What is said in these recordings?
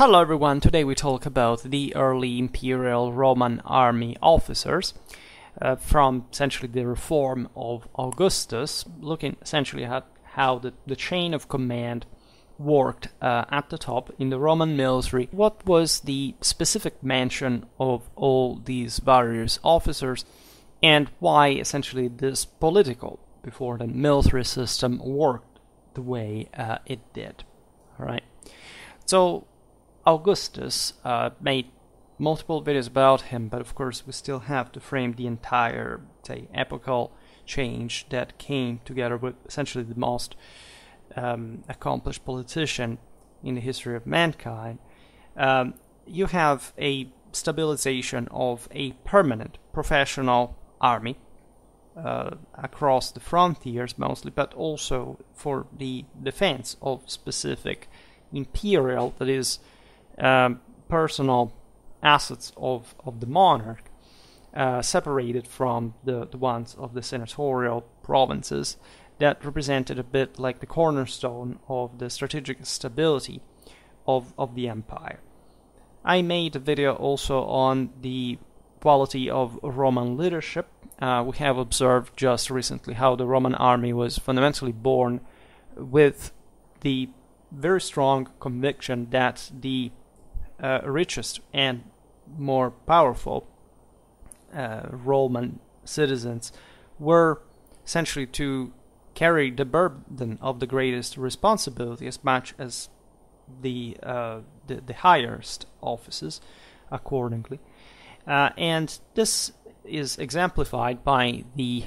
Hello everyone, today we talk about the early imperial Roman army officers uh, from essentially the reform of Augustus, looking essentially at how the, the chain of command worked uh, at the top in the Roman military. What was the specific mention of all these various officers and why essentially this political before the military system worked the way uh, it did. All right. So Augustus uh, made multiple videos about him, but of course we still have to frame the entire, say, epochal change that came together with essentially the most um, accomplished politician in the history of mankind. Um, you have a stabilization of a permanent professional army uh, across the frontiers mostly, but also for the defense of specific imperial, that is, um, personal assets of, of the monarch, uh, separated from the, the ones of the senatorial provinces, that represented a bit like the cornerstone of the strategic stability of, of the empire. I made a video also on the quality of Roman leadership. Uh, we have observed just recently how the Roman army was fundamentally born with the very strong conviction that the uh, richest and more powerful uh, Roman citizens were essentially to carry the burden of the greatest responsibility as much as the uh, the, the, highest offices accordingly. Uh, and this is exemplified by the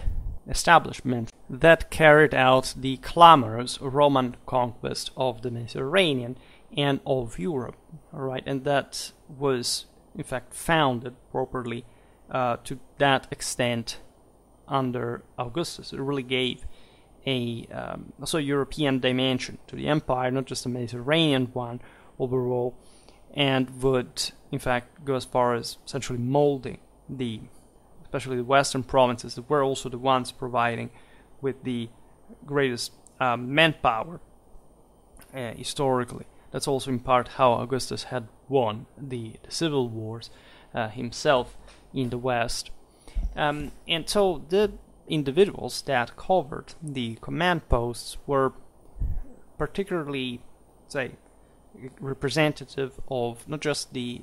establishment that carried out the clamorous Roman conquest of the Mediterranean and of Europe, all right, and that was in fact founded properly uh, to that extent under Augustus. It really gave a um, also European dimension to the empire, not just a Mediterranean one overall, and would in fact go as far as essentially molding the especially the western provinces that were also the ones providing with the greatest um, manpower uh, historically. That's also in part how Augustus had won the, the civil wars uh, himself in the West. Um, and so the individuals that covered the command posts were particularly, say, representative of not just the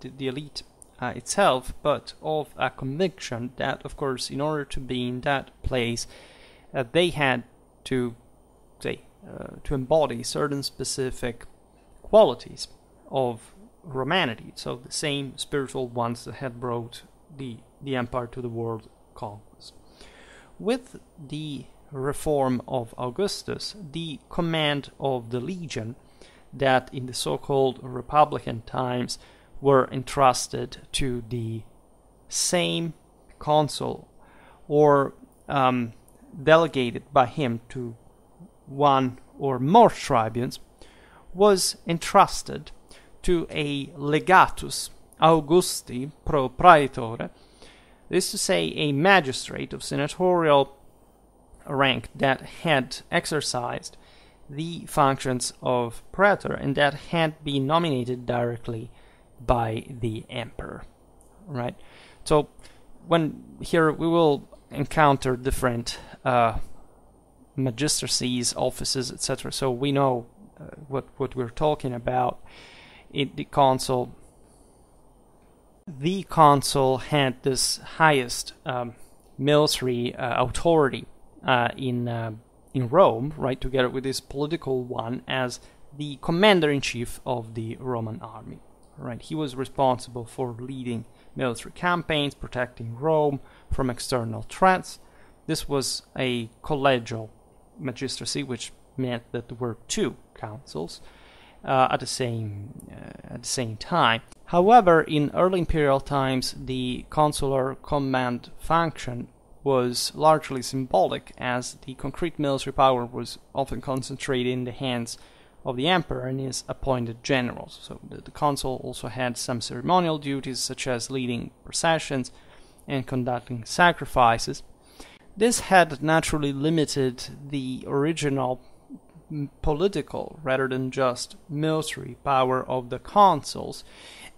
the, elite uh, itself, but of a conviction that, of course, in order to be in that place, uh, they had to say uh, to embody certain specific qualities of Romanity, so the same spiritual ones that had brought the the empire to the world conquest. With the reform of Augustus, the command of the legion that in the so-called republican times were entrusted to the same consul or um, delegated by him to one or more tribunes was entrusted to a legatus Augusti pro praetore, this is to say, a magistrate of senatorial rank that had exercised the functions of praetor and that had been nominated directly by the emperor right? So when here we will encounter different uh, magistracies offices etc so we know uh, what what we're talking about in the consul the consul had this highest um, military uh, authority uh, in uh, in Rome, right, together with this political one as the commander in chief of the Roman army. Right, he was responsible for leading military campaigns, protecting Rome from external threats. This was a collegial magistracy, which meant that there were two consuls uh, at the same uh, at the same time. However, in early imperial times, the consular command function was largely symbolic, as the concrete military power was often concentrated in the hands of the emperor and his appointed generals. So the, the consul also had some ceremonial duties, such as leading processions and conducting sacrifices. This had naturally limited the original political rather than just military power of the consuls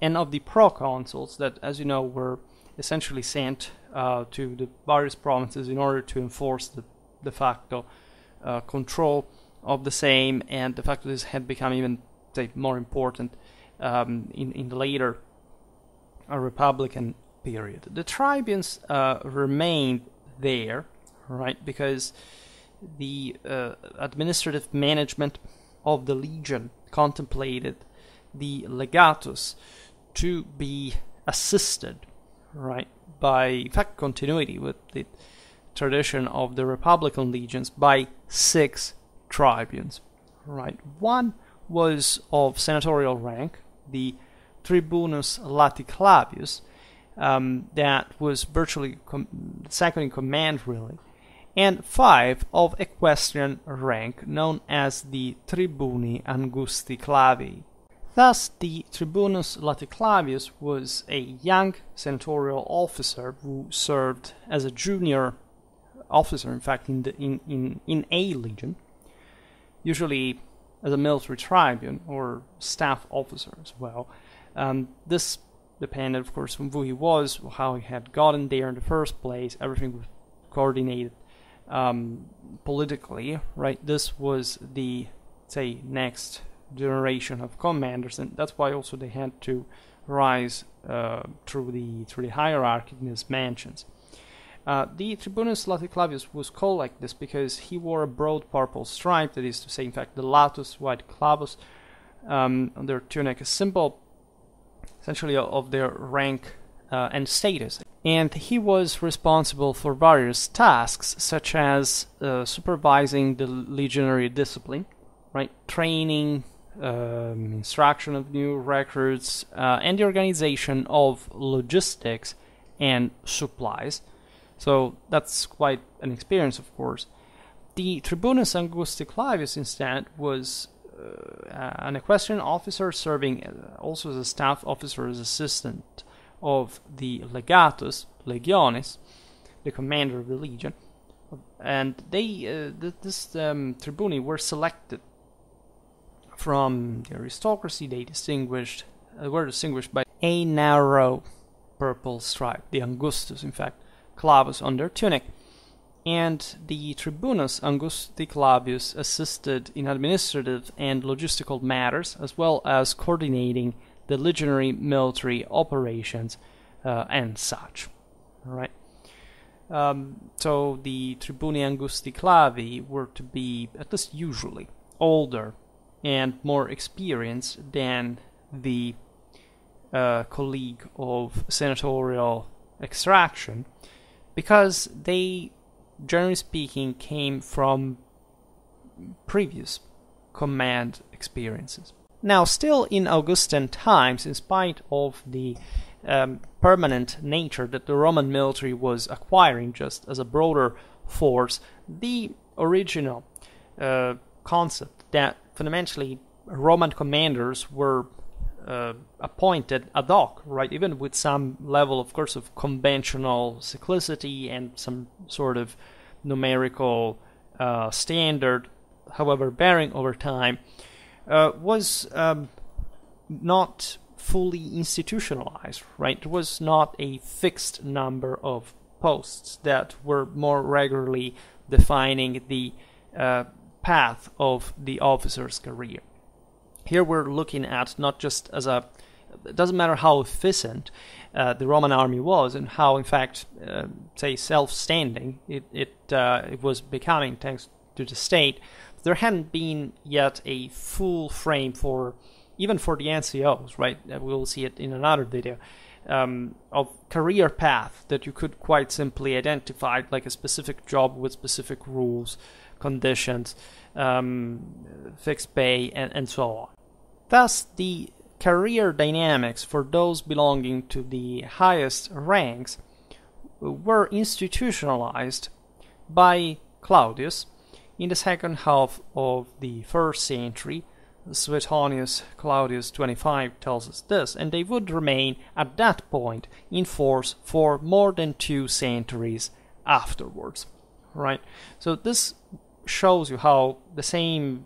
and of the proconsuls that, as you know, were essentially sent uh, to the various provinces in order to enforce the de facto uh, control of the same, and the fact that this had become even say, more important um, in, in the later uh, Republican period. The tribunes uh, remained there, right, because the uh, administrative management of the legion contemplated the legatus to be assisted, right, by in fact continuity with the tradition of the republican legions by six tribunes, right. One was of senatorial rank, the tribunus laticlavius, um, that was virtually com- second in command, really, and five of equestrian rank, known as the tribuni angusticlavii. Thus, the tribunus Laticlavius was a young senatorial officer who served as a junior officer, in fact, in, the, in, in, in a legion, usually as a military tribune or staff officer as well. Um, this depended, of course, on who he was, how he had gotten there in the first place. Everything was coordinated um, politically, right? This was the say next generation of commanders, and that's why also they had to rise uh, through the through the hierarchy in these mansions. Uh, the Tribunus Laticlavius was called like this because he wore a broad purple stripe, that is to say, in fact, the latus white clavus um, on their tunic, a symbol essentially of their rank uh, and status. And he was responsible for various tasks, such as uh, supervising the legionary discipline, right, training, um, instruction of new recruits, uh, and the organization of logistics and supplies. So that's quite an experience, of course. The Tribunus angusticlavius, instead, was uh, an equestrian officer serving uh, also as a staff officer's assistant of the legatus legionis, the commander of the legion, and they uh, th- this um, tribuni were selected from the aristocracy. They distinguished uh, were distinguished by a narrow purple stripe, the angustus, in fact, clavus on their tunic and the tribunus angusticlavius assisted in administrative and logistical matters, as well as coordinating the legionary military operations uh, and such. All right. Um, so the tribuni angusticlavii were to be, at least usually, older and more experienced than the uh, colleague of senatorial extraction because they generally speaking, came from previous command experiences. Now, still in Augustan times, in spite of the um, permanent nature that the Roman military was acquiring just as a broader force, the original uh, concept that fundamentally Roman commanders were uh, appointed ad hoc, right? Even with some level, of course, of conventional cyclicity and some sort of numerical uh, standard, however, bearing over time, uh, was um, not fully institutionalized, right? There was not a fixed number of posts that were more regularly defining the uh, path of the officer's career. Here we're looking at not just as a it doesn't matter how efficient uh, the Roman army was and how, in fact, uh, say self-standing it it, uh, it was becoming thanks to the state. There hadn't been yet a full frame for even for the NCOs, right? Uh, we'll see it in another video. Um, of career path that you could quite simply identify, like a specific job with specific rules, conditions, um, fixed pay, and, and so on. Thus, the career dynamics for those belonging to the highest ranks were institutionalized by Claudius in the second half of the first century. Suetonius Claudius 25 tells us this, and they would remain at that point in force for more than two centuries afterwards. Right? So this shows you how the same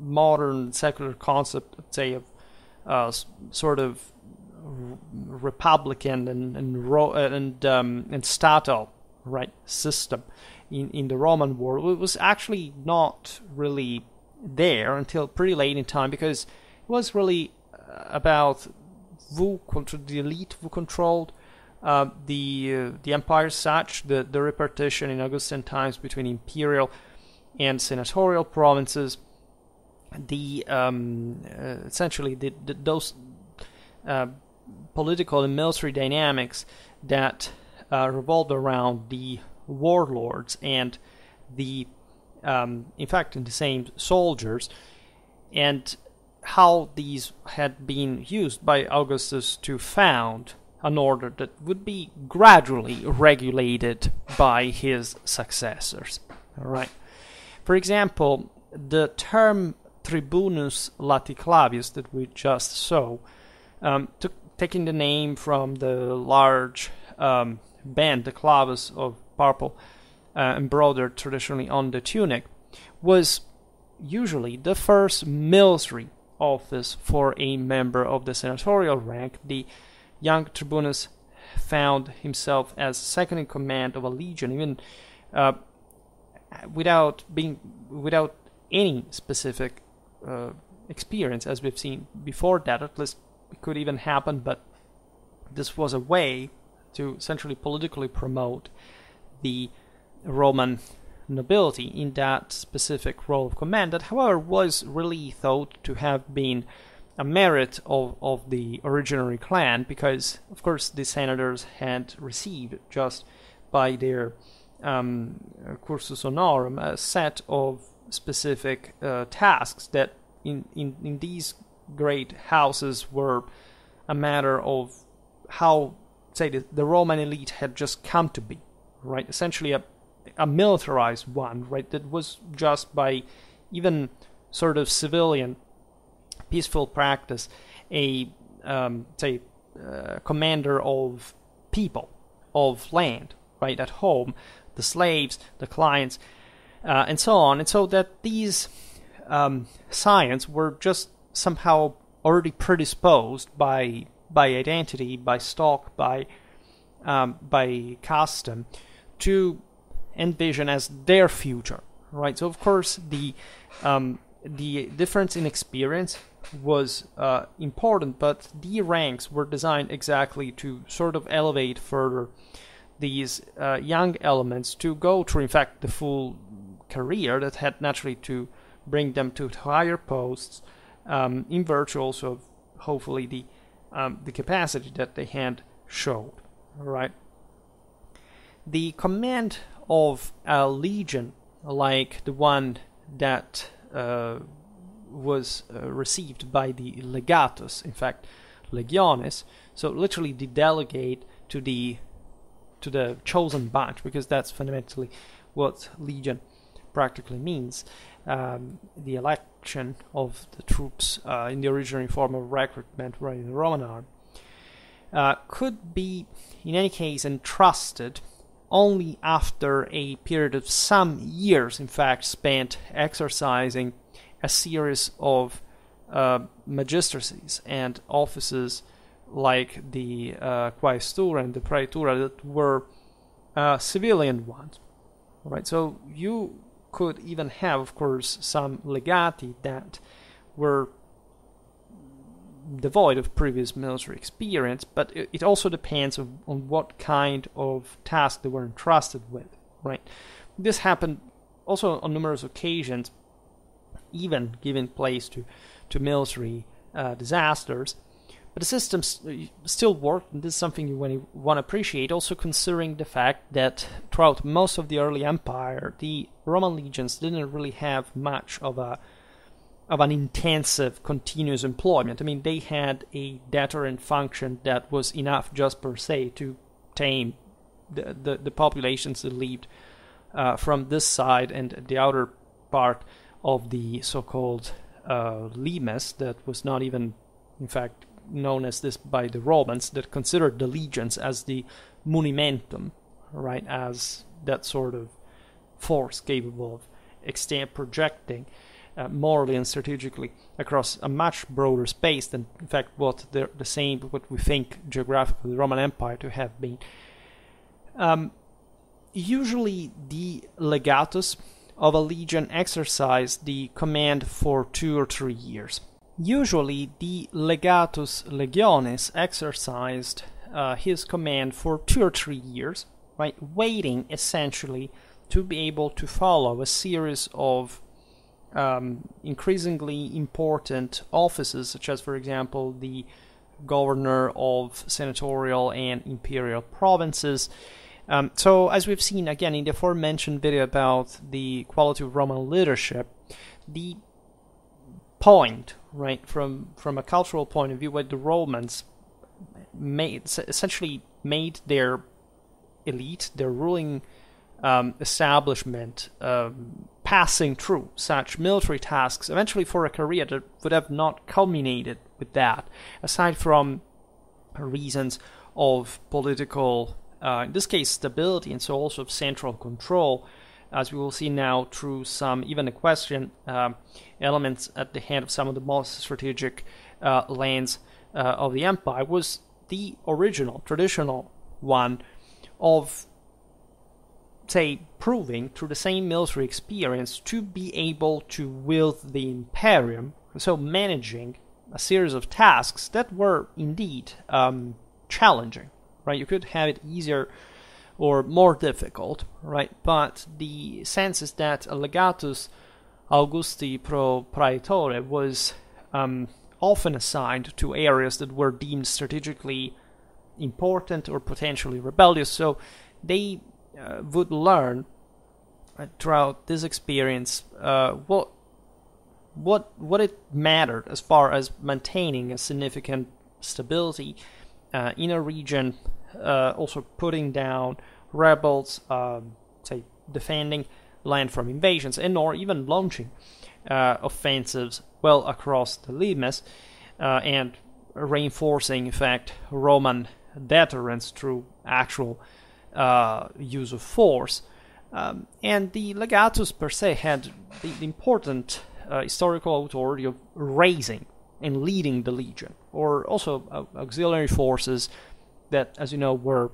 modern secular concept, say, of uh, sort of republican and and and um, and statal right system in in the Roman world it was actually not really there until pretty late in time because it was really uh, about who controlled the elite who controlled uh, the uh, the empire such the the repartition in Augustan times between imperial and senatorial provinces. The um, uh, essentially the, the, those uh, political and military dynamics that uh, revolved around the warlords and the, um, in fact, the same soldiers, and how these had been used by Augustus to found an order that would be gradually regulated by his successors. All right. For example, the term tribunus laticlavius that we just saw um, took taking the name from the large um, band, the clavus of purple, uh, embroidered traditionally on the tunic, was usually the first military office for a member of the senatorial rank. The young tribunus found himself as second in command of a legion, even uh, without being without any specific uh, experience, as we've seen before that, at least it could even happen, but this was a way to centrally politically promote the Roman nobility in that specific role of command, that, however, was really thought to have been a merit of, of the originary clan, because, of course, the senators had received just by their um, cursus honorum a set of specific uh, tasks that in, in, in these great houses were a matter of how, say, the, the Roman elite had just come to be, right? Essentially, a, a militarized one, right? That was just by even sort of civilian, peaceful practice, a um, say, uh, commander of people, of land, right, at home, the slaves, the clients, uh, and so on. And so that these um, scions were just somehow already predisposed by by identity, by stock, by um, by custom to envision as their future, right? So of course the um, the difference in experience was uh, important, but the ranks were designed exactly to sort of elevate further these uh, young elements to go through, in fact, the full career that had naturally to bring them to higher posts um, in virtue also of hopefully the um, the capacity that they had showed. Right. The command of a legion like the one that uh, was uh, received by the legatus, in fact, legiones, so literally the delegate to the to the chosen bunch, because that's fundamentally what legion practically means. Um, the election of the troops uh, in the original form of recruitment right in the Roman army uh, could be, in any case, entrusted only after a period of some years, in fact, spent exercising a series of uh, magistracies and offices like the uh, quaestura and the praetura that were uh, civilian ones. Right, so you could even have, of course, some legati that were devoid of previous military experience, but it, also depends on, on what kind of task they were entrusted with, right? This happened also on numerous occasions, even giving place to, to military uh, disasters. But the system uh, still worked, and this is something you want to appreciate, also considering the fact that throughout most of the early empire, the Roman legions didn't really have much of a of an intensive continuous employment. I mean, they had a deterrent function that was enough just per se to tame the, the, the populations that lived uh, from this side and the outer part of the so-called uh, limes that was not even, in fact, known as this by the Romans that considered the legions as the munimentum, right, as that sort of force capable of extent projecting uh, morally and strategically across a much broader space than, in fact, what the, the same what we think geographically the Roman Empire to have been. Um, usually, the legatus of a legion exercised the command for two or three years. Usually, the legatus legionis exercised uh, his command for two or three years, right, waiting essentially to be able to follow a series of um, increasingly important offices, such as, for example, the governor of senatorial and imperial provinces. Um, so, as we've seen again in the aforementioned video about the quality of Roman leadership, the point, right, from from a cultural point of view, where the Romans made essentially made their elite, their ruling um, establishment, um, passing through such military tasks, eventually for a career that would have not culminated with that, aside from reasons of political, uh, in this case, stability, and so also of central control, as we will see now through some even equestrian um, elements at the head of some of the most strategic uh, lands uh, of the empire, was the original, traditional one of say, proving through the same military experience to be able to wield the Imperium, so managing a series of tasks that were indeed um, challenging, right? You could have it easier or more difficult, right? But the sense is that a legatus Augusti pro praetore was um, often assigned to areas that were deemed strategically important or potentially rebellious, so they uh, would learn uh, throughout this experience uh, what what what it mattered as far as maintaining a significant stability uh, in a region, uh, also putting down rebels, um, say defending land from invasions, and or even launching offensives well across the Limes, and reinforcing, in fact, Roman deterrence through actual uh, use of force. Um, and the legatus per se had the, important uh, historical authority of raising and leading the legion, or also uh, auxiliary forces that, as you know, were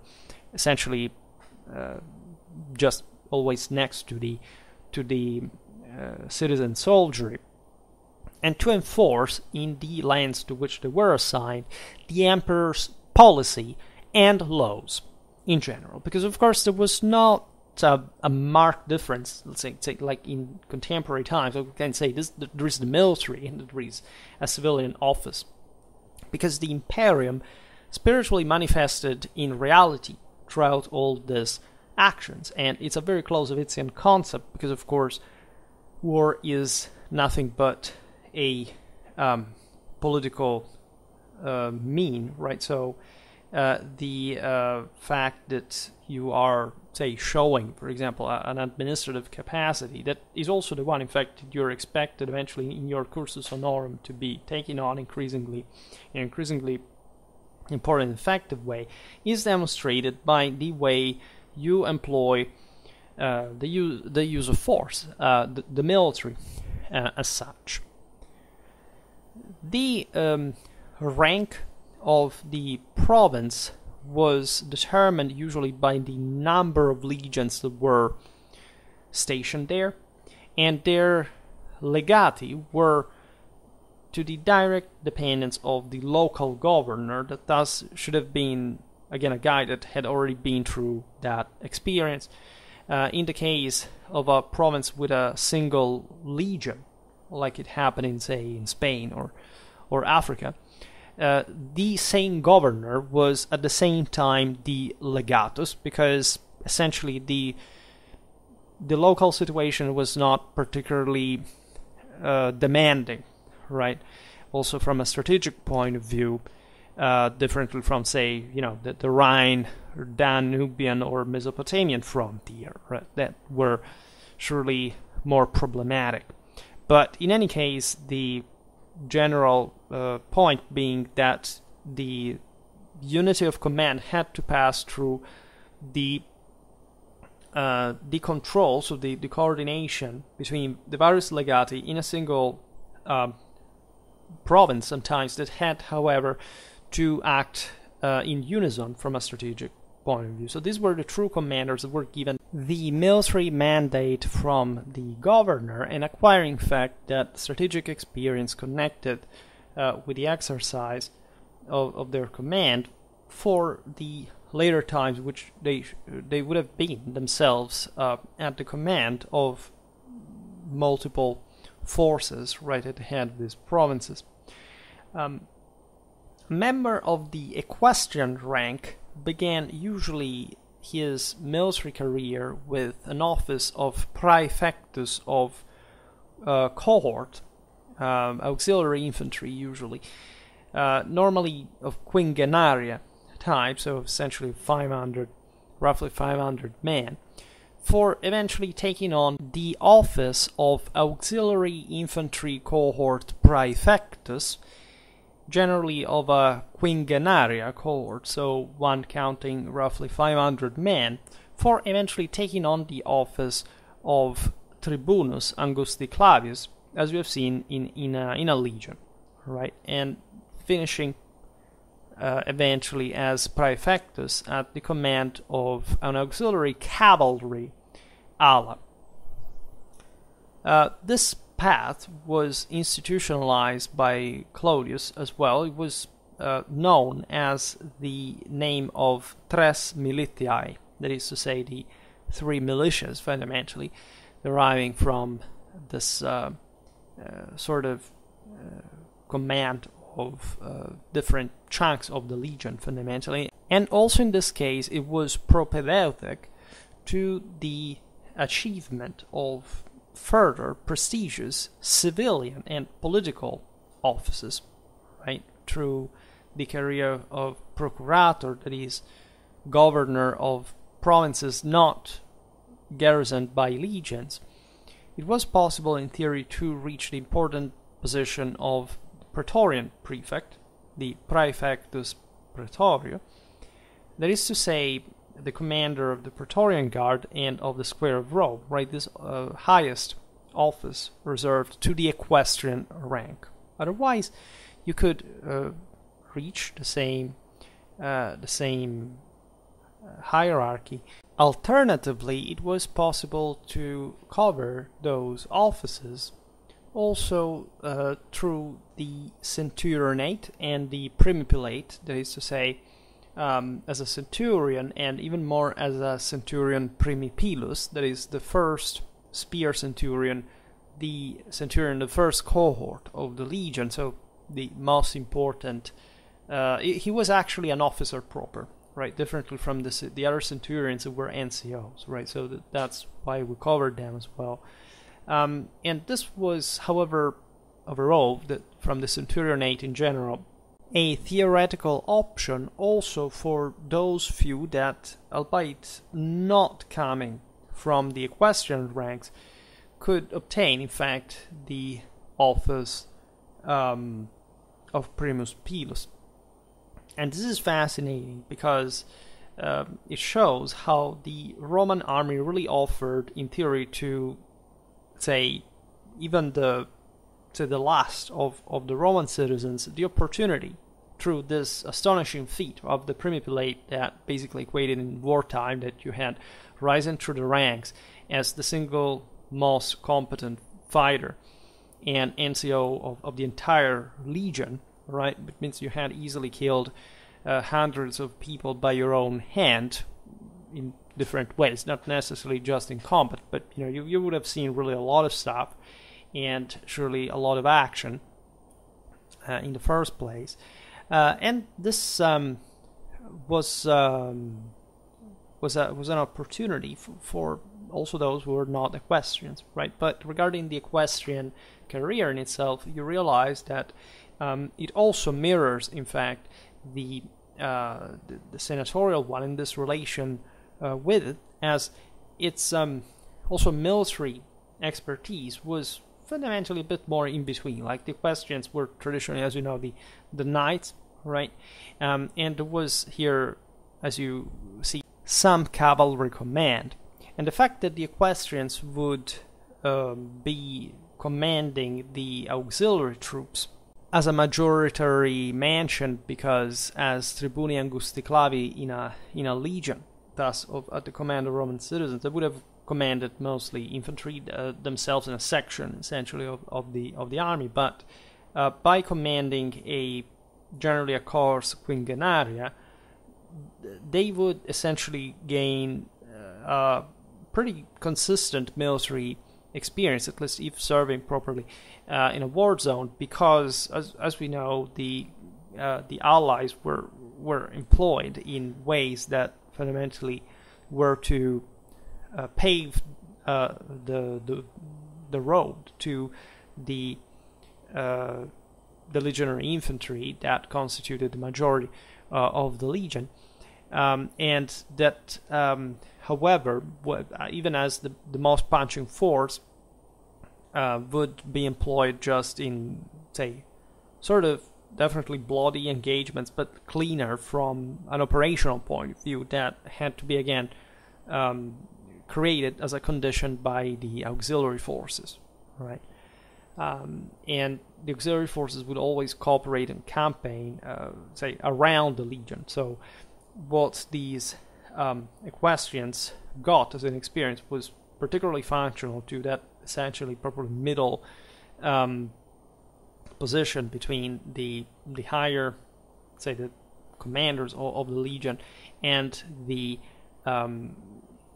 essentially uh, just always next to the to the uh, citizen soldiery, and to enforce in the lands to which they were assigned the emperor's policy and laws in general, because of course there was not a, a marked difference. Let's say, say, like in contemporary times, we can say this, there is the military and there is a civilian office, because the imperium spiritually manifested in reality throughout all these actions, and it's a very Clausewitzian concept because, of course, war is nothing but a um, political uh, mean, right? So uh, the uh, fact that you are, say, showing, for example, an administrative capacity that is also the one, in fact, that you're expected eventually in your cursus honorum to be taking on increasingly, in increasingly important, effective way, is demonstrated by the way you employ uh, the use the use of force, uh, the, the, military, uh, as such. The um, rank of the province was determined usually by the number of legions that were stationed there, and their legati were to the direct dependence of the local governor, that thus should have been, again, a guy that had already been through that experience. Uh, in the case of a province with a single legion, like it happened in, say, in Spain or, or Africa, uh, the same governor was at the same time the legatus because essentially the the local situation was not particularly uh, demanding, right? Also, from a strategic point of view, uh, differently from, say, you know, the, the Rhine, or Danubian, or Mesopotamian frontier, right? that were surely more problematic. But in any case, the general uh, point being that the unity of command had to pass through the uh, the control, so the, the coordination between the various legati in a single um, province sometimes that had, however, to act uh, in unison from a strategic point of view. So these were the true commanders that were given the military mandate from the governor and acquiring fact that strategic experience connected uh, with the exercise of, of their command for the later times which they they would have been themselves uh, at the command of multiple forces right at the head of these provinces. Um, a member of the equestrian rank began usually his military career with an office of praefectus of uh, cohort, um, auxiliary infantry usually, uh, normally of quingenaria type, so essentially 500, roughly 500 men, for eventually taking on the office of auxiliary infantry cohort praefectus, generally of a quingenaria cohort, so one counting roughly 500 men, for eventually taking on the office of tribunus angusticlavius, as we have seen in, in, a, in a legion, right? And finishing uh, eventually as praefectus at the command of an auxiliary cavalry ala. Uh, this path was institutionalized by Claudius as well. It was uh, known as the name of tres militiae, that is to say, the three militias, fundamentally, deriving from this uh, uh sort of uh, command of uh, different chunks of the legion, fundamentally. And also in this case, it was propedeutic to the achievement of further prestigious civilian and political offices, right? Through the career of procurator, that is, governor of provinces not garrisoned by legions, it was possible in theory to reach the important position of Praetorian prefect, the Praefectus Praetorio, that is to say, the commander of the Praetorian Guard and of the Square of Rome, right? This uh, highest office reserved to the equestrian rank. Otherwise, you could uh, reach the same uh, the same uh, hierarchy. Alternatively, it was possible to cover those offices also uh, through the centurionate and the primipilate, that is to say, um, as a centurion and even more as a centurion primipilus, that is the first spear centurion, the centurion, the first cohort of the legion, so the most important. Uh, he was actually an officer proper, right? Differently from the the other centurions who were NCOs, right? So that, that's why we covered them as well. Um, and this was, however, overall, the, from the centurionate in general, a theoretical option also for those few that, albeit not coming from the equestrian ranks, could obtain, in fact, the office um, of primus pilus. And this is fascinating because uh, it shows how the Roman army really offered, in theory, to say even the to the last of, of the Roman citizens the opportunity through this astonishing feat of the primipilate that basically equated in wartime that you had risen through the ranks as the single most competent fighter and NCO of, of the entire legion, right? It means you had easily killed uh, hundreds of people by your own hand in different ways, not necessarily just in combat, but you know you, you would have seen really a lot of stuff and surely a lot of action uh, in the first place. Uh, and this um, was um, was a, was an opportunity for, for, also those who were not equestrians, right? But regarding the equestrian career in itself, you realize that um, it also mirrors, in fact, the, uh, the, the senatorial one in this relation uh, with it, as its um, also military expertise was fundamentally a bit more in between. Like the equestrians were traditionally, as you know, the the knights, right? Um, and there was here, as you see, some cavalry command. And the fact that the equestrians would um, be commanding the auxiliary troops as a majority mentioned because as tribuni angusticlavii in a in a legion thus of, at the command of roman citizens they would have commanded mostly infantry uh, themselves in a section essentially of, of the of the army. But uh, by commanding a generally a cohors quingenaria they would essentially gain uh, a pretty consistent military experience, at least if serving properly uh, in a war zone, because as, as we know, the uh, the Allies were were employed in ways that fundamentally were to uh, pave uh, the, the the road to the uh, the legionary infantry that constituted the majority uh, of the legion, um, and that. Um, However, uh, even as the, the most punching force uh, would be employed just in, say, sort of definitely bloody engagements, but cleaner from an operational point of view, that had to be again um, created as a condition by the auxiliary forces, right? Um, and the auxiliary forces would always cooperate and campaign, uh, say, around the legion. So, what these um, equestrians got as an experience was particularly functional to that essentially probably middle um, position between the the higher, say the commanders of, of the legion and the um,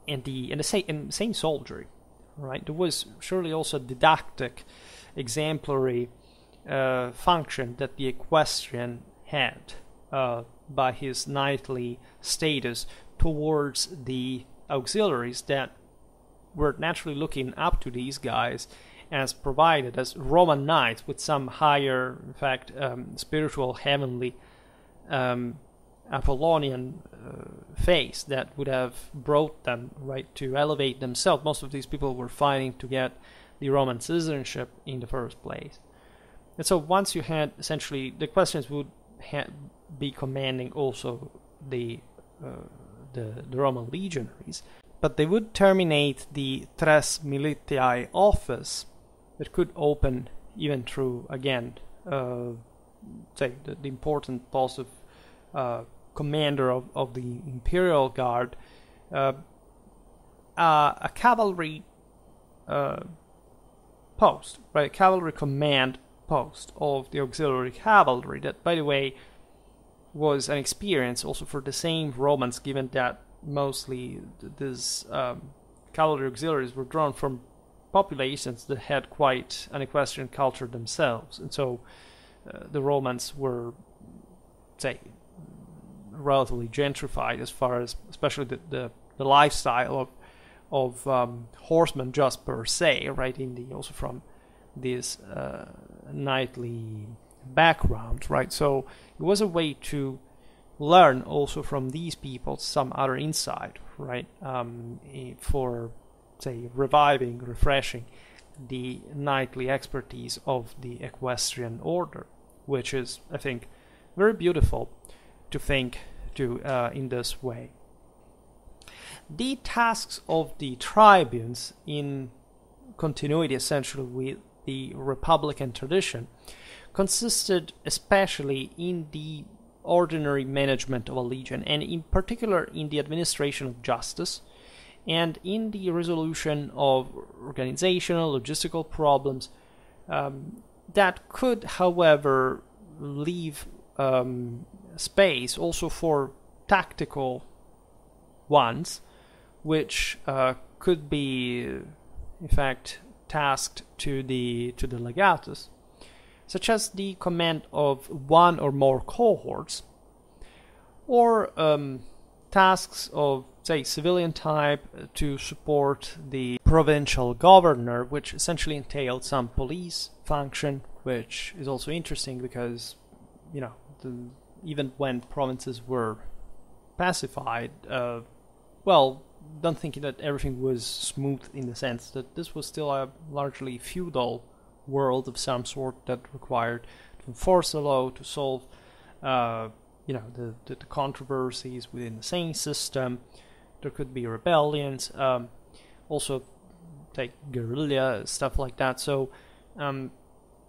and the and the same, and same soldiery, right? There was surely also didactic, exemplary uh, function that the equestrian had uh, by his knightly status towards the auxiliaries that were naturally looking up to these guys as provided as Roman knights with some higher, in fact, um, spiritual, heavenly, um, Apollonian uh, face that would have brought them right to elevate themselves. Most of these people were fighting to get the Roman citizenship in the first place. And so once you had essentially the questions would ha- be commanding also the uh, the, the Roman legionaries, but they would terminate the Tres Militiae office that could open even through, again, uh, say, the, the, important post of uh, commander of, of the Imperial Guard, uh, a cavalry uh, post, right, a cavalry command post of the auxiliary cavalry that, by the way, was an experience also for the same Romans, given that mostly these um, cavalry auxiliaries were drawn from populations that had quite an equestrian culture themselves, and so uh, the Romans were, say, relatively gentrified as far as, especially the the, the lifestyle of of um, horsemen just per se, right? In the also from this uh, knightly background, right? So it was a way to learn also from these people some other insight, right? Um, for say reviving, refreshing the knightly expertise of the equestrian order, which is, I think, very beautiful to think to uh, in this way. The tasks of the tribunes, in continuity essentially with the republican tradition, consisted especially in the ordinary management of a legion, and in particular in the administration of justice, and in the resolution of organizational, logistical problems um, that could, however, leave um, space also for tactical ones, which uh, could be, in fact, tasked to the to the legatus such as the command of one or more cohorts, or um, tasks of, say, civilian type to support the provincial governor, which essentially entailed some police function, which is also interesting because, you know, the, even when provinces were pacified, uh, well, don't think that everything was smooth in the sense that this was still a largely feudal world of some sort that required to enforce the law to solve uh, you know the, the, the, controversies within the same system there could be rebellions um, also take guerrilla stuff like that. So um,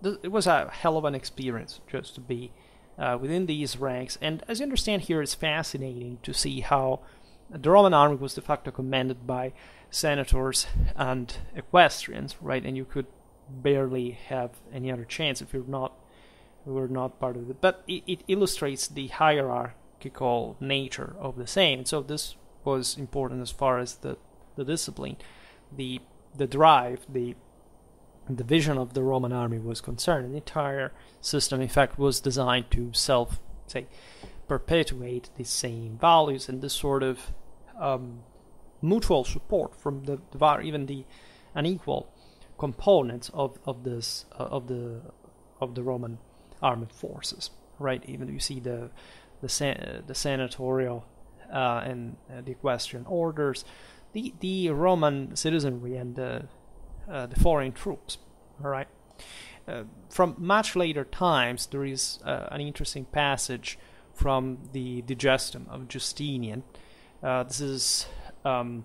th- it was a hell of an experience just to be uh, within these ranks. And as you understand here, it's fascinating to see how the Roman army was de facto commanded by senators and equestrians, right? And you could barely have any other chance if you're not were not part of it. But it, it illustrates the hierarchical nature of the same. And so this was important as far as the, the discipline, the the drive, the the vision of the Roman army was concerned. The entire system, in fact, was designed to self say perpetuate the same values and this sort of um, mutual support from the, the even the unequal components of of this uh, of the of the Roman armed forces, right? Even you see the the sen- the senatorial uh, and uh, the equestrian orders, the the Roman citizenry and the uh, the foreign troops, all right. Uh, from much later times, there is uh, an interesting passage from the Digestum of Justinian. this is um,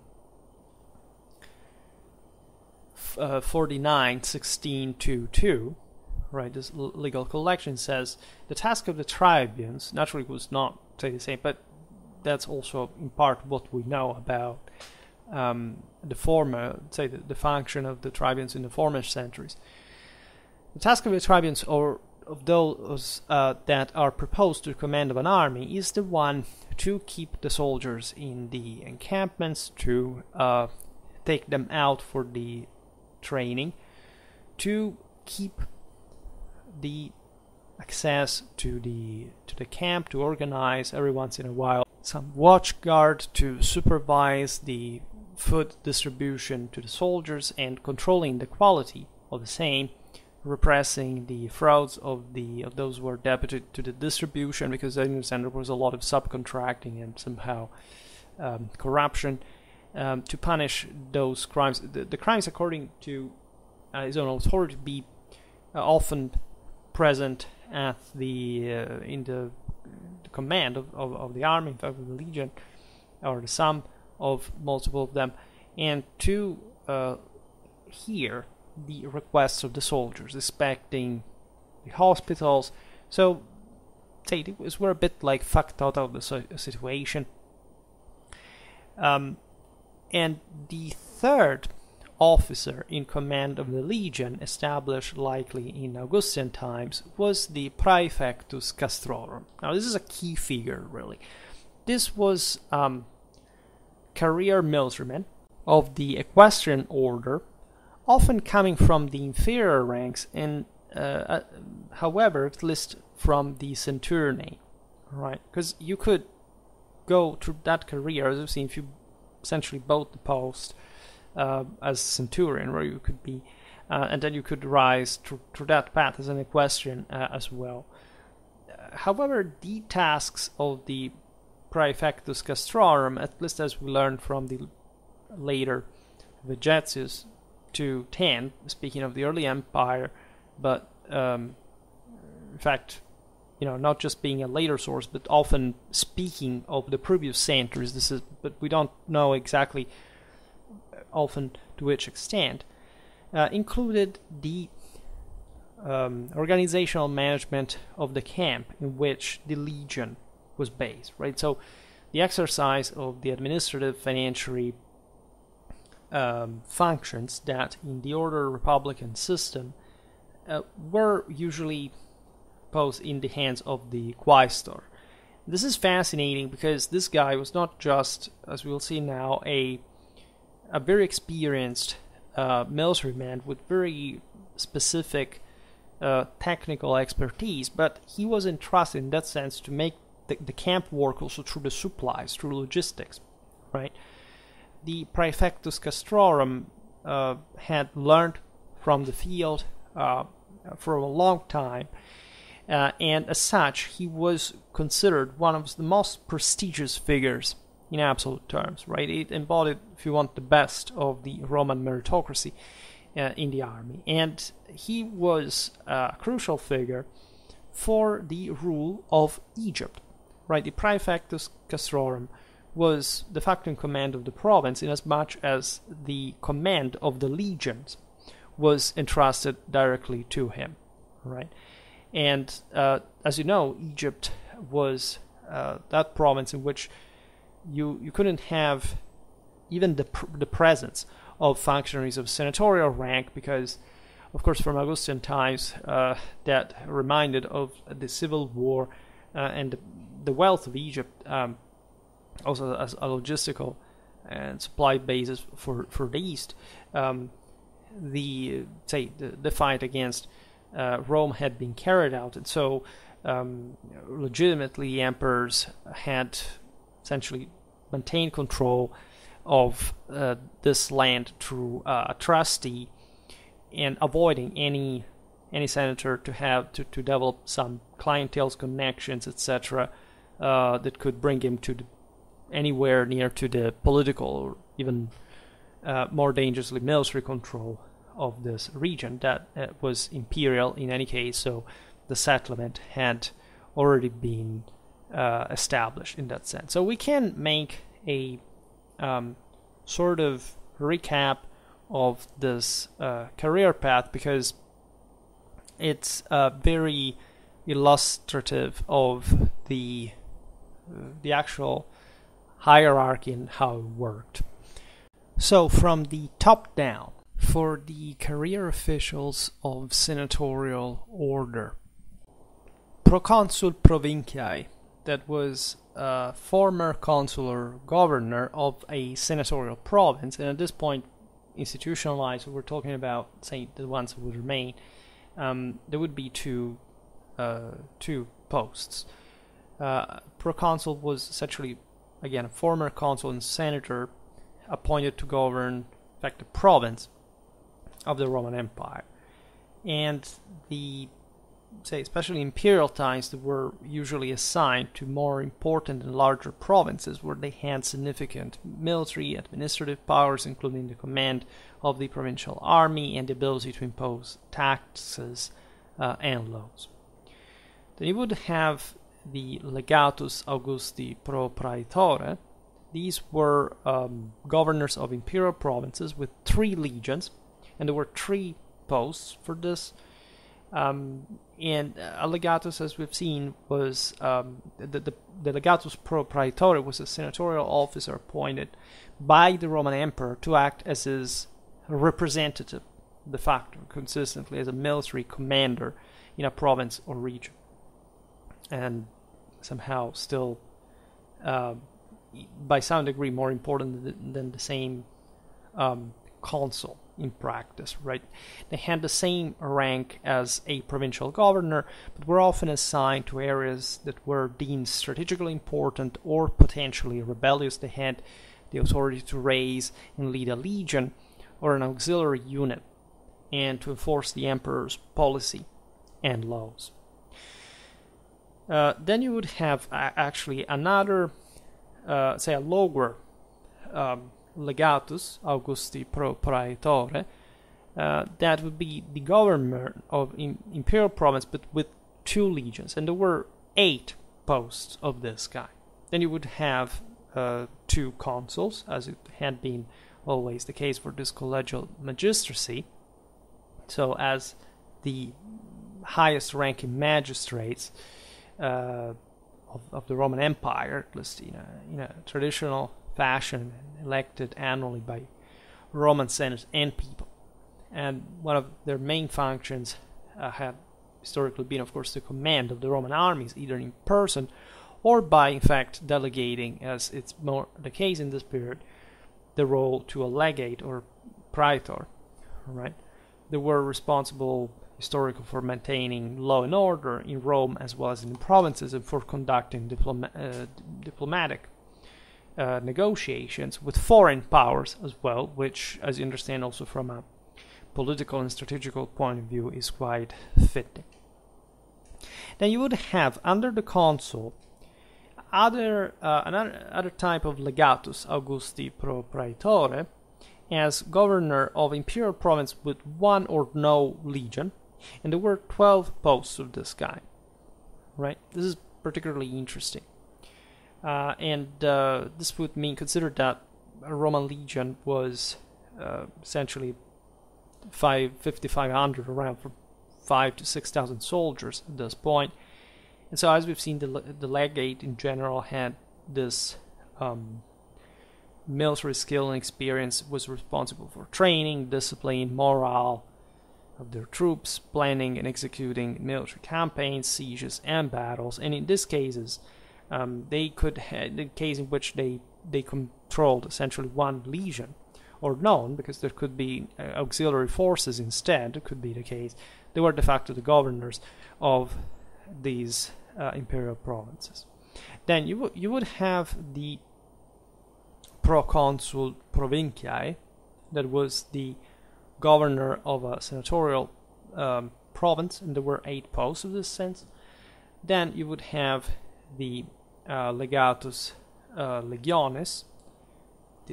uh, 49 16 to 2 right this legal collection says the task of the tribunes naturally was not the same but that's also in part what we know about um, the former say the, the, function of the tribunes in the former centuries. The task of the tribunes or of those uh, that are proposed to command of an army is the one to keep the soldiers in the encampments to uh, take them out for the training to keep the access to the to the camp to organize every once in a while some watch guard to supervise the food distribution to the soldiers and controlling the quality of the same repressing the frauds of the of those who were deputed to the distribution because I understand there was a lot of subcontracting and somehow um, corruption um, to punish those crimes. The, the crimes, according to uh, his own authority, be uh, often present at the uh, in the, the command of, of, of, the army, in fact, of the legion, or the sum of multiple of them, and to uh, hear the requests of the soldiers, inspecting the hospitals. So, say it was were a bit like fucked out of the situation. Um, and the third officer in command of the legion, established likely in Augustan times, was the Praefectus Castrorum. Now, this is a key figure, really. This was um, career militaryman of the equestrian order, often coming from the inferior ranks, and uh, uh, however, at least from the centurion, right? Because you could go through that career, as we've seen, if you essentially both the post uh, as centurion, where you could be, uh, and then you could rise through, through that path as an equestrian uh, as well. However, the tasks of the Praefectus Castrorum, at least as we learned from the later Vegetius to 10, speaking of the early empire, but um, in fact, you know, not just being a later source, but often speaking of the previous centuries. This is, but we don't know exactly often to which extent. Uh, included the um, organizational management of the camp in which the legion was based, right? So, the exercise of the administrative, financial um, functions that in the order republican system uh, were usually posed in the hands of the quaestor. This is fascinating because this guy was not just, as we will see now, a a very experienced uh, militaryman with very specific uh, technical expertise, but he was entrusted in that sense to make the, the camp work also through the supplies, through logistics, right? The Praefectus Castrorum uh, had learned from the field uh, for a long time uh, and as such, he was considered one of the most prestigious figures in absolute terms, right? It embodied, if you want, the best of the Roman meritocracy uh, in the army. And he was a crucial figure for the rule of Egypt, right? The Praefectus Castrorum was de facto in command of the province, in as much as the command of the legions was entrusted directly to him, right? And uh, as you know, Egypt was uh, that province in which you you couldn't have even the pr- the presence of functionaries of senatorial rank because, of course, from Augustan times, uh, that reminded of the civil war uh, and the, the, wealth of Egypt, um, also as a logistical and supply basis for for the East. Um, the say the, the fight against uh, Rome had been carried out, and so um, legitimately emperors had essentially maintained control of uh, this land through uh, a trustee and avoiding any any senator to have to, to develop some clientele connections etc uh, that could bring him to the, anywhere near to the political or even uh, more dangerously military control of this region that uh, was imperial in any case, so the settlement had already been uh, established in that sense. So we can make a um, sort of recap of this uh, career path because it's very illustrative of the the actual hierarchy and how it worked. So from the top down, for the career officials of senatorial order. Proconsul provinciae, that was a former consular governor of a senatorial province, and at this point, institutionalized, we're talking about, say, the ones who would remain, um, there would be two, uh, two posts. Uh, proconsul was essentially, again, a former consul and senator appointed to govern, in fact, the province of the Roman Empire. And the, say, especially imperial times, that were usually assigned to more important and larger provinces where they had significant military, administrative powers, including the command of the provincial army and the ability to impose taxes uh, and laws. Then you would have the legatus Augusti pro praetore. These were um, governors of imperial provinces with three legions and there were three posts for this. Um, and uh, legatus, as we've seen, was um, the, the, the legatus pro praetore was a senatorial officer appointed by the Roman emperor to act as his representative, de facto, consistently as a military commander in a province or region, and somehow still, uh, by some degree, more important than, than the same um, consul in practice, right? They had the same rank as a provincial governor, but were often assigned to areas that were deemed strategically important or potentially rebellious. They had the authority to raise and lead a legion or an auxiliary unit and to enforce the emperor's policy and laws. Uh, then you would have actually another, uh, say, a lower um, legatus Augusti pro praetore, uh, that would be the governor of imperial province, but with two legions, and there were eight posts of this guy. Then you would have uh, two consuls, as it had been always the case for this collegial magistracy. So, as the highest ranking magistrates uh, of, of, the Roman Empire, at least in a, in a traditional fashion, elected annually by Roman Senate and people. And one of their main functions uh, had historically been, of course, the command of the Roman armies, either in person or by, in fact, delegating, as it's more the case in this period, the role to a legate or praetor. Right? They were responsible historically for maintaining law and order in Rome as well as in the provinces and for conducting diploma- uh, diplomatic uh, negotiations with foreign powers as well, which, as you understand, also from a political and strategical point of view, is quite fitting. Then you would have under the consul other uh, another other type of legatus Augusti pro praetore as governor of imperial province with one or no legion, and there were twelve posts of this guy. Right, this is particularly interesting Uh, and uh, this would mean, consider that a Roman legion was uh, essentially five, 5,500, around from five to 6,000 soldiers at this point. And so, as we've seen, the, the legate in general had this um, military skill and experience, was responsible for training, discipline, morale of their troops, planning and executing military campaigns, sieges, and battles. And in these cases, um, they could have the case in which they they controlled essentially one legion or none, because there could be uh, auxiliary forces instead. Could be the case. They were de facto the governors of these uh, imperial provinces. Then you you would have the proconsul provinciae, that was the governor of a senatorial um, province, and there were eight posts of this sense. Then you would have the uh, legatus uh, legionis.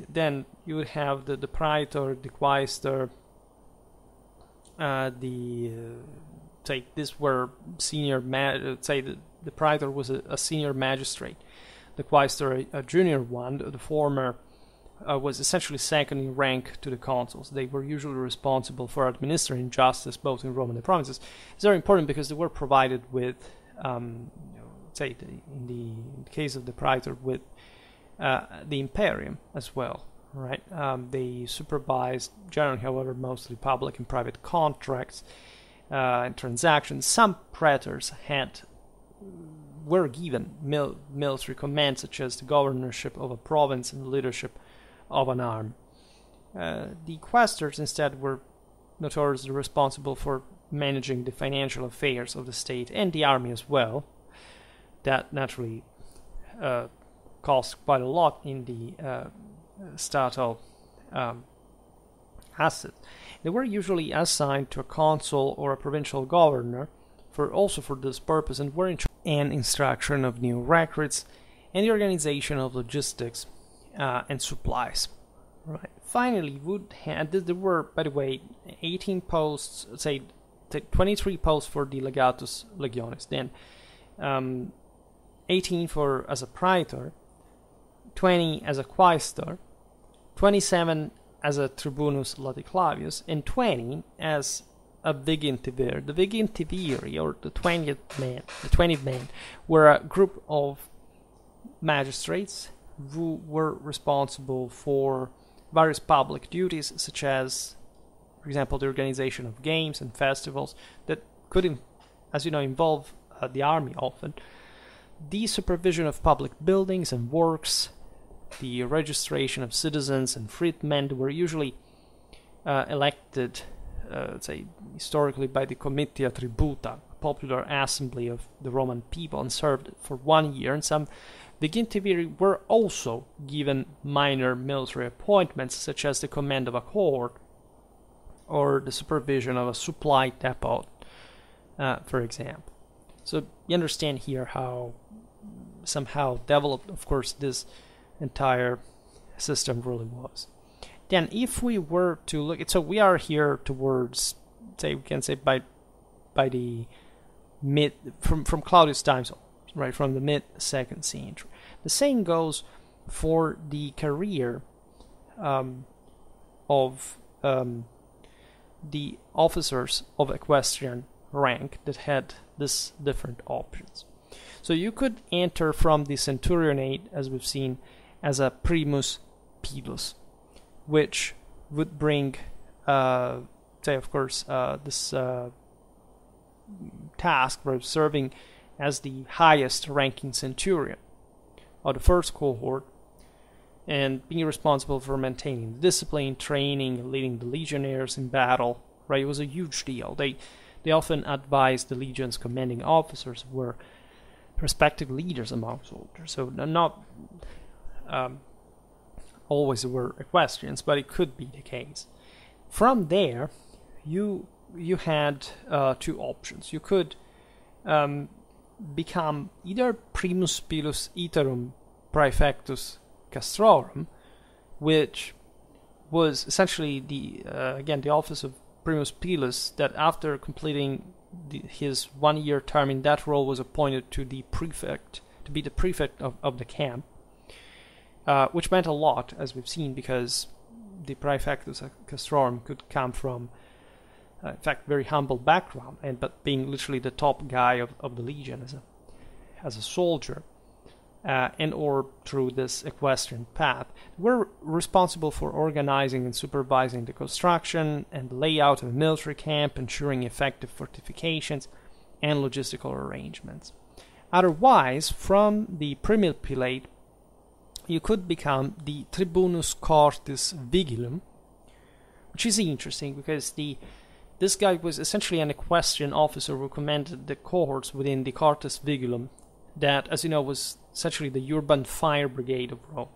Then you would have the, the praetor, the quaestor, uh, the uh, say this were senior ma- uh, say the, the praetor was a, a senior magistrate, the quaestor a, a junior one, the former uh, was essentially second in rank to the consuls. They were usually responsible for administering justice both in Rome and the provinces. It's very important because they were provided with, um, you know, say, the, in, the, case of the praetor, with uh, the imperium as well. Right? Um, they supervised, generally, however, mostly public and private contracts uh, and transactions. Some praetors had were given mil- military commands such as the governorship of a province and leadership of an arm. Uh, the quaestors instead were notoriously responsible for managing the financial affairs of the state and the army as well. That naturally uh, cost quite a lot in the uh, statal um, asset. They were usually assigned to a consul or a provincial governor for also for this purpose and were in and instruction of new recruits and the organization of logistics uh, and supplies. Right. Finally, would have there were, by the way, 18 posts, say 23 posts for the legatus legionis, then um, 18 for as a praetor, 20 as a quaestor, 27 as a tribunus laticlavius, and 20 as a vigintivir. The vigintiviri, or the 20th man, the 20th man, were a group of magistrates who were responsible for various public duties, such as, for example, the organization of games and festivals that could, as you know, involve uh, the army often, the supervision of public buildings and works, the registration of citizens and freedmen were usually uh, elected, uh, say, historically by the Comitia Tributa, a popular assembly of the Roman people, and served for one year, and some the vigintiviri were also given minor military appointments, such as the command of a cohort or the supervision of a supply depot, uh, for example. So you understand here how somehow developed, of course, this entire system really was. Then, if we were to look, at, so we are here towards, say, we can say by by the mid from from Claudius times right from the mid second century. The same goes for the career um, of um, the officers of equestrian rank that had this different options. So you could enter from the centurionate, as we've seen, as a primus pilus, which would bring, uh, say, of course, uh, this uh, task of serving as the highest ranking centurion of the first cohort and being responsible for maintaining discipline, training, leading the legionnaires in battle. Right, it was a huge deal. They they often advised the legion's commanding officers were respective leaders among soldiers. So not um, always were equestrians, but it could be the case. From there, you you had uh, two options. You could um, become either primus pilus iterum praefectus castrorum, which was essentially the uh, again the office of primus pilus that after completing the, his one year term in that role was appointed to the prefect to be the prefect of, of the camp, uh, which meant a lot, as we've seen, because the praefectus castrorum could come from, uh, in fact, very humble background, and but being literally the top guy of, of the legion as a as a soldier, uh, and or through this equestrian path, were responsible for organizing and supervising the construction and layout of a military camp, ensuring effective fortifications and logistical arrangements. Otherwise, from the primipilate, you could become the tribunus cohortis vigilum, which is interesting because the this guy was essentially an equestrian officer who commanded the cohorts within the cohortis vigilum, that, as you know, was essentially the urban fire brigade of Rome.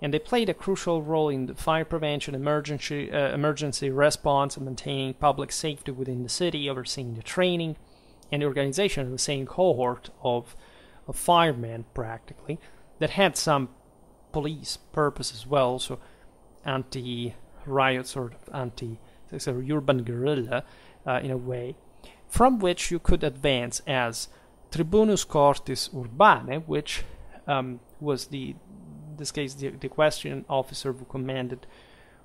And they played a crucial role in the fire prevention, emergency, uh, emergency response, and maintaining public safety within the city, overseeing the training and the organization of the same cohort of, of firemen, practically, that had some police purpose as well, so anti-riot, sort of anti, sort of urban guerrilla, uh, in a way, from which you could advance as Tribunus Cohortis Urbanae, which um, was the, in this case, the, the equestrian officer who commanded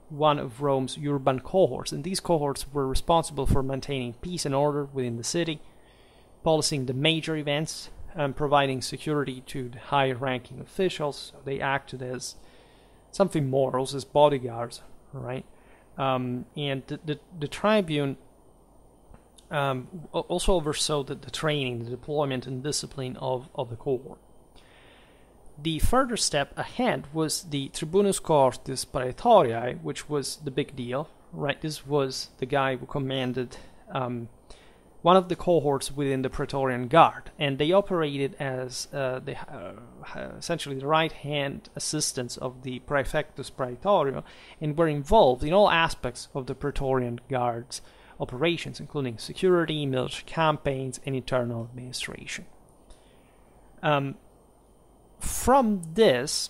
one of Rome's urban cohorts, and these cohorts were responsible for maintaining peace and order within the city, policing the major events, and providing security to the higher ranking officials. So they acted as something more, also as bodyguards, right? Um, and the, the, the tribune um, also oversaw the, the, training, the deployment, and discipline of, of the cohort. The further step ahead was the Tribunus Cohortis Praetorii, which was the big deal, right? This was the guy who commanded um, one of the cohorts within the Praetorian Guard, and they operated as uh, the, uh, essentially the right hand assistants of the Praefectus Praetorio and were involved in all aspects of the Praetorian Guard's operations, including security, military campaigns, and internal administration. Um, from this,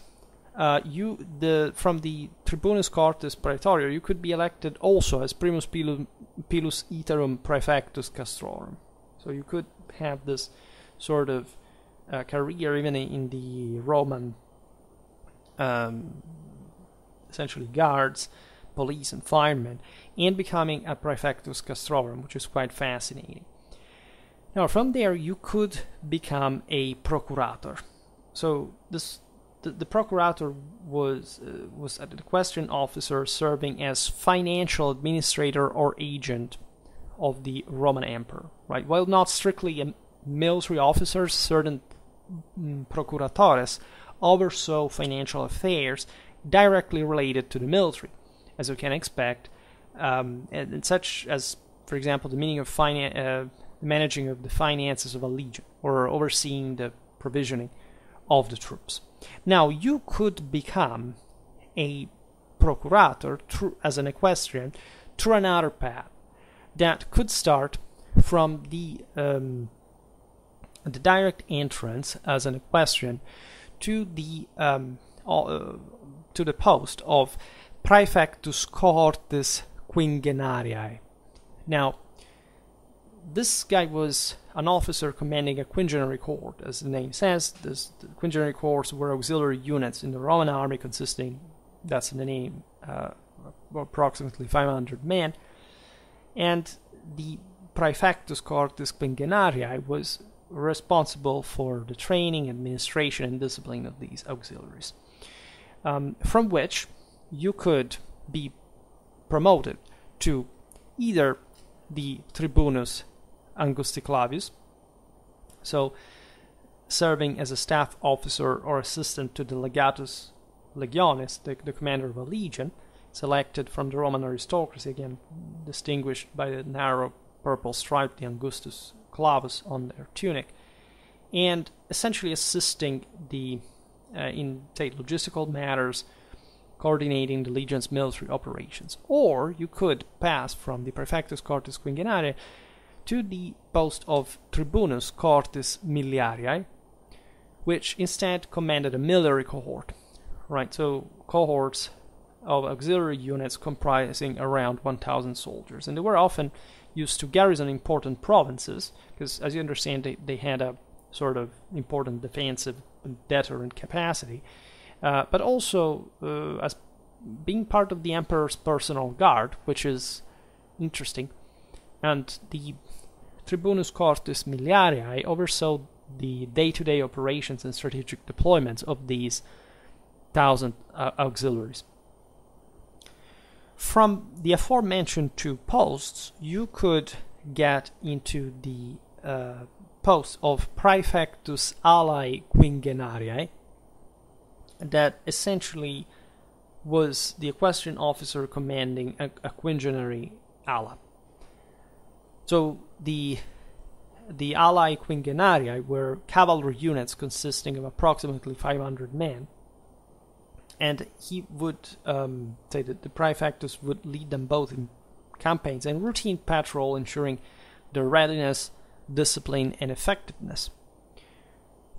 uh, you the from the Tribunus Cohortis Praetorio, you could be elected also as Primus Pilus, pilus Iterum Praefectus Castrorum. So you could have this sort of uh, career even in the Roman, um, essentially guards, police, and firemen, and becoming a Praefectus Castrorum, which is quite fascinating. Now, from there, you could become a procurator. So this the, the procurator was uh, was a equestrian officer serving as financial administrator or agent of the Roman emperor, right? While not strictly a military officer, certain mm, procuratores oversaw financial affairs directly related to the military, as you can expect, um, and, and, such as, for example, the meaning of finan- uh, managing of the finances of a legion or overseeing the provisioning of the troops. Now, you could become a procurator through, as an equestrian through another path that could start from the um, the direct entrance as an equestrian to the um, uh, to the post of praefectus cohortis quingenariae. Now, this guy was an officer commanding a quingenary cohort. As the name says, this, the quingenary cohorts were auxiliary units in the Roman army consisting, that's in the name, uh, approximately 500 men. And the praefectus cohortis quingenariae was responsible for the training, administration, and discipline of these auxiliaries, um, from which you could be promoted to either the tribunus Angusticlavius. So, serving as a staff officer or assistant to the legatus legionis, the, the commander of a legion, selected from the Roman aristocracy, again distinguished by the narrow purple stripe, the Angustus Clavus, on their tunic, and essentially assisting the uh, in say logistical matters, coordinating the legion's military operations. Or you could pass from the prefectus Cohortis Quingenariae to the post of Tribunus Cohortis Miliarii, which instead commanded a military cohort. Right, so cohorts of auxiliary units comprising around 1,000 soldiers, and they were often used to garrison important provinces, because as you understand, they, they had a, sort of important defensive deterrent capacity, uh, but also uh, as being part of the emperor's personal guard, which is interesting. And the Tribunus Cohortis Miliarii oversaw the day-to-day operations and strategic deployments of these thousand uh, auxiliaries. From the aforementioned two posts, you could get into the uh, post of Praefectus Alae Quingenariae, that essentially was the equestrian officer commanding a, a quingenary ala. So the the Alae Quingenariae were cavalry units consisting of approximately 500 men, and he would um, say that the praefectus would lead them both in campaigns and routine patrol, ensuring their readiness, discipline, and effectiveness.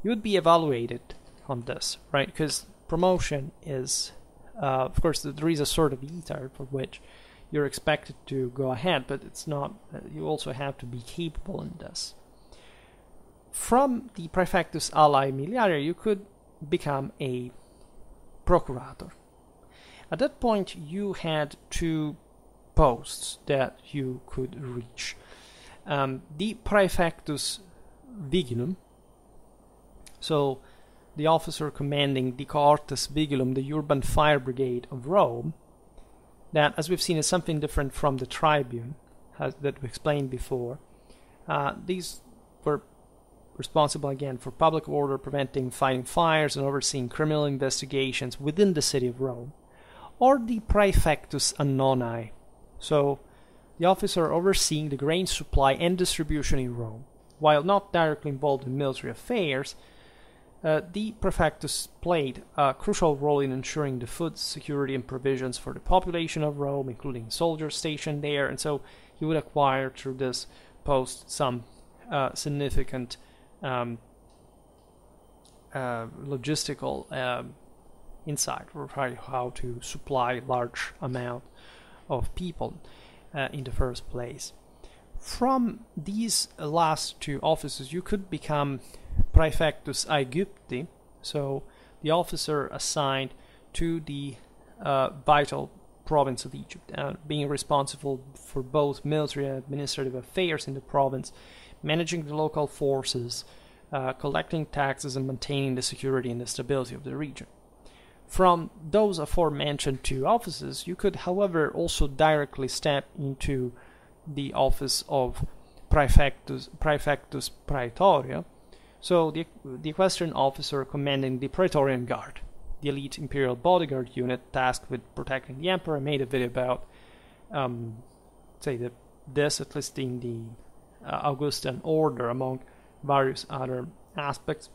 You would be evaluated on this, right? Because promotion is, uh, of course, there is a sort of ether for which you're expected to go ahead, but it's not. Uh, you also have to be capable in this. From the Praefectus Alae Miliaria, you could become a procurator. At that point, you had two posts that you could reach. Um, the Praefectus Vigilum, so the officer commanding the Cohortes Vigilum, the urban fire brigade of Rome, that, as we've seen, is something different from the tribune as, that we explained before. Uh, these were responsible again for public order, preventing fighting fires, and overseeing criminal investigations within the city of Rome, or the praefectus annonae, so the officer overseeing the grain supply and distribution in Rome. While not directly involved in military affairs, uh, the prefectus played a crucial role in ensuring the food security and provisions for the population of Rome, including soldiers stationed there, and so he would acquire through this post some uh, significant um, uh, logistical uh, insight how to supply large amount of people uh, in the first place. From these last two offices, you could become praefectus Aegypti, so the officer assigned to the uh, vital province of Egypt, uh, being responsible for both military and administrative affairs in the province, managing the local forces, uh, collecting taxes, and maintaining the security and the stability of the region. From those aforementioned two offices, you could, however, also directly step into the office of praefectus, praefectus praetoria, so the, the equestrian officer commanding the Praetorian Guard, the elite imperial bodyguard unit tasked with protecting the emperor, made a video about, um, say, the, this, at least in the uh, Augustan order, among various other aspects.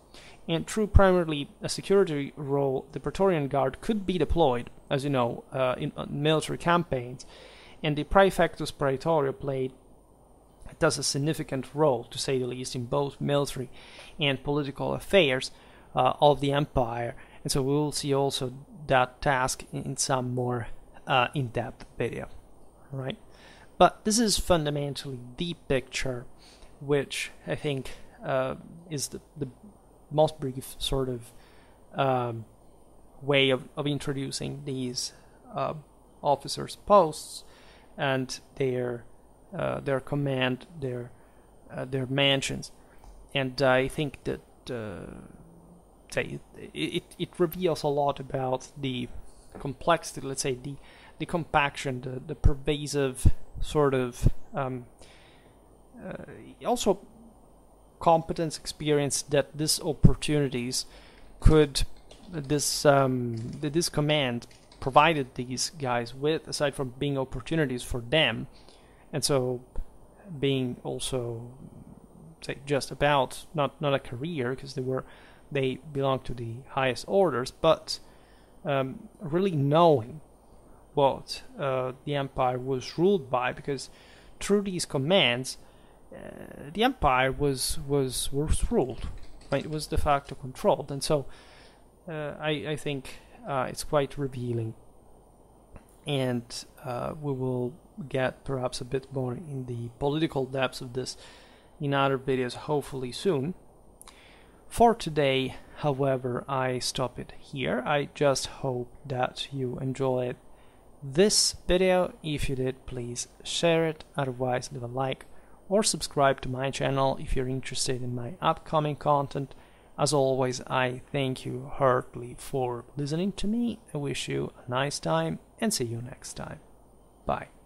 And through primarily a security role, the Praetorian Guard could be deployed, as you know, uh, in uh, military campaigns, and the Praefectus Praetorio played does a significant role, to say the least, in both military and political affairs uh, of the empire. And so we will see also that task in some more uh, in-depth video, right? But this is fundamentally the picture, which I think uh, is the, the most brief sort of um, way of, of introducing these uh, officers' posts and their uh, their command, their uh, their mansions, and I think that uh, say it, it reveals a lot about the complexity. Let's say the the compaction, the the pervasive sort of um, uh, also competence, experience that these opportunities could this um, this command provided these guys with, aside from being opportunities for them, and so being also say just about not not a career because they were they belong to the highest orders, but um, really knowing what uh, the empire was ruled by, because through these commands, uh, the empire was was was ruled, right? It was de facto controlled, and so uh, I I think uh, it's quite revealing, and uh, we will get perhaps a bit more in the political depths of this in other videos hopefully soon. For today, however, I stop it here. I just hope that you enjoyed this video. If you did, please share it. Otherwise, leave a like or subscribe to my channel if you're interested in my upcoming content. As always, I thank you heartily for listening to me. I wish you a nice time and see you next time. Bye.